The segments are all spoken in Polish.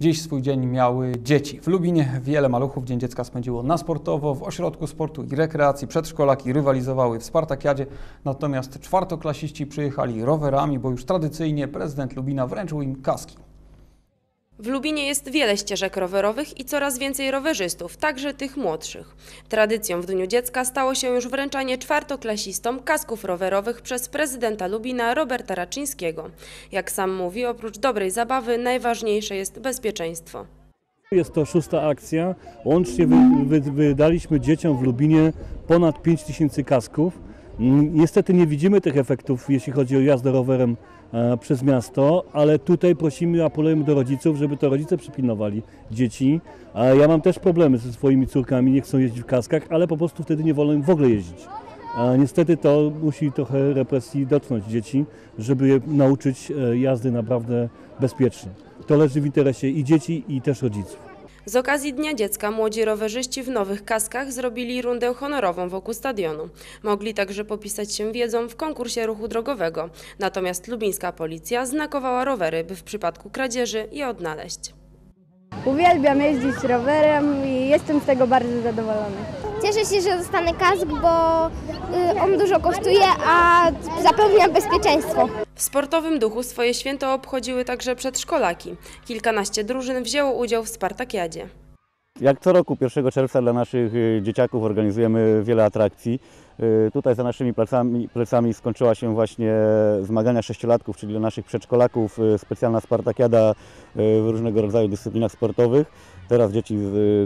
Dziś swój dzień miały dzieci. W Lubinie wiele maluchów Dzień Dziecka spędziło na sportowo, w ośrodku sportu i rekreacji. Przedszkolaki rywalizowały w Spartakiadzie, natomiast czwartoklasiści przyjechali rowerami, bo już tradycyjnie prezydent Lubina wręczył im kaski. W Lubinie jest wiele ścieżek rowerowych i coraz więcej rowerzystów, także tych młodszych. Tradycją w Dniu Dziecka stało się już wręczanie czwartoklasistom kasków rowerowych przez prezydenta Lubina Roberta Raczyńskiego. Jak sam mówi, oprócz dobrej zabawy najważniejsze jest bezpieczeństwo. Jest to szósta akcja. Łącznie wy, wy, wydaliśmy dzieciom w Lubinie ponad 5 tysięcy kasków. Niestety nie widzimy tych efektów, jeśli chodzi o jazdę rowerem e, przez miasto, ale tutaj prosimy, apelujemy do rodziców, żeby to rodzice przypilnowali dzieci. Ja mam też problemy ze swoimi córkami, nie chcą jeździć w kaskach, ale po prostu wtedy nie wolno im w ogóle jeździć. Niestety to musi trochę represji dotknąć dzieci, żeby je nauczyć e, jazdy naprawdę bezpiecznie. To leży w interesie i dzieci, i też rodziców. Z okazji Dnia Dziecka młodzi rowerzyści w nowych kaskach zrobili rundę honorową wokół stadionu. Mogli także popisać się wiedzą w konkursie ruchu drogowego. Natomiast lubińska policja znakowała rowery, by w przypadku kradzieży je odnaleźć. Uwielbiam jeździć rowerem i jestem z tego bardzo zadowolony. Cieszę się, że dostanę kask, bo y, on dużo kosztuje, a zapewnia bezpieczeństwo. W sportowym duchu swoje święto obchodziły także przedszkolaki. Kilkanaście drużyn wzięło udział w Spartakiadzie. Jak co roku 1 czerwca dla naszych y, dzieciaków organizujemy wiele atrakcji. Y, Tutaj za naszymi plecami, plecami skończyła się właśnie zmagania sześciolatków, czyli dla naszych przedszkolaków y, specjalna Spartakiada w różnego rodzaju dyscyplinach sportowych. Teraz dzieci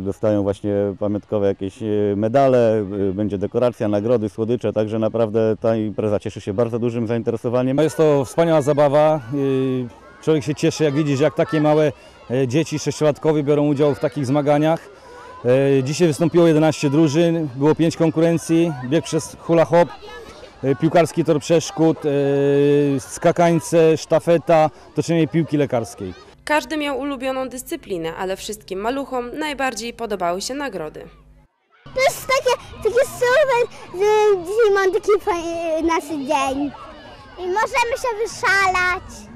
dostają właśnie pamiątkowe jakieś medale, będzie dekoracja, nagrody, słodycze, także naprawdę ta impreza cieszy się bardzo dużym zainteresowaniem. No jest to wspaniała zabawa. Człowiek się cieszy, jak widzisz, jak takie małe e, dzieci sześciolatkowe biorą udział w takich zmaganiach. E, Dzisiaj wystąpiło 11 drużyn, było 5 konkurencji, bieg przez hula hop, e, piłkarski tor przeszkód, skakańce, sztafeta, toczenie piłki lekarskiej. Każdy miał ulubioną dyscyplinę, ale wszystkim maluchom najbardziej podobały się nagrody. To jest takie, takie super, że dzisiaj mam taki fajny nasz dzień. I możemy się wyszalać.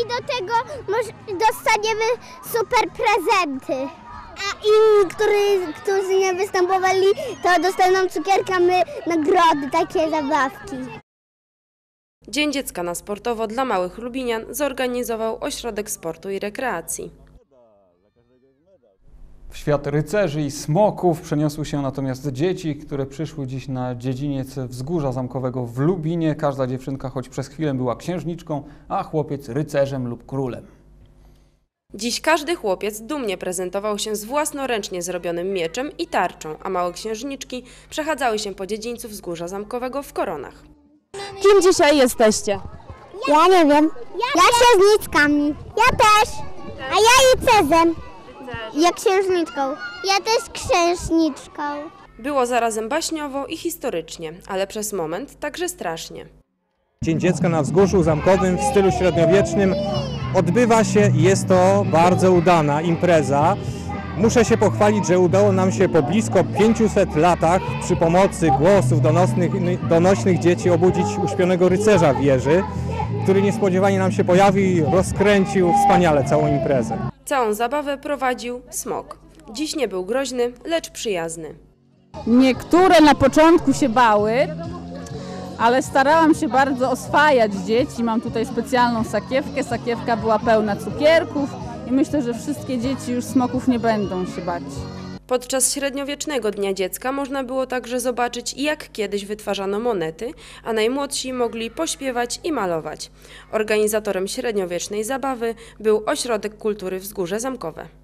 I do tego dostaniemy super prezenty. A inni, którzy, którzy nie występowali, to dostaną cukierka, my nagrody, takie zabawki. Dzień Dziecka na sportowo dla małych lubinian zorganizował Ośrodek Sportu i Rekreacji. W świat rycerzy i smoków przeniosły się natomiast dzieci, które przyszły dziś na dziedziniec Wzgórza Zamkowego w Lubinie. Każda dziewczynka choć przez chwilę była księżniczką, a chłopiec rycerzem lub królem. Dziś każdy chłopiec dumnie prezentował się z własnoręcznie zrobionym mieczem i tarczą, a małe księżniczki przechadzały się po dziedzińcu Wzgórza Zamkowego w koronach. Kim dzisiaj jesteście? Ja nie wiem. Ja księżniczkami. Ja też. A ja rycerzem. Ja księżniczką. Ja też księżniczką. Było zarazem baśniowo i historycznie, ale przez moment także strasznie. Dzień Dziecka na Wzgórzu Zamkowym w stylu średniowiecznym odbywa się i jest to bardzo udana impreza. Muszę się pochwalić, że udało nam się po blisko 500 latach przy pomocy głosów donosnych, donośnych dzieci obudzić uśpionego rycerza wieży, który niespodziewanie nam się pojawił i rozkręcił wspaniale całą imprezę. Całą zabawę prowadził smok. Dziś nie był groźny, lecz przyjazny. Niektóre na początku się bały, ale starałam się bardzo oswajać dzieci. Mam tutaj specjalną sakiewkę. Sakiewka była pełna cukierków i myślę, że wszystkie dzieci już smoków nie będą się bać. Podczas średniowiecznego Dnia Dziecka można było także zobaczyć, jak kiedyś wytwarzano monety, a najmłodsi mogli pośpiewać i malować. Organizatorem średniowiecznej zabawy był Ośrodek Kultury Wzgórze Zamkowe.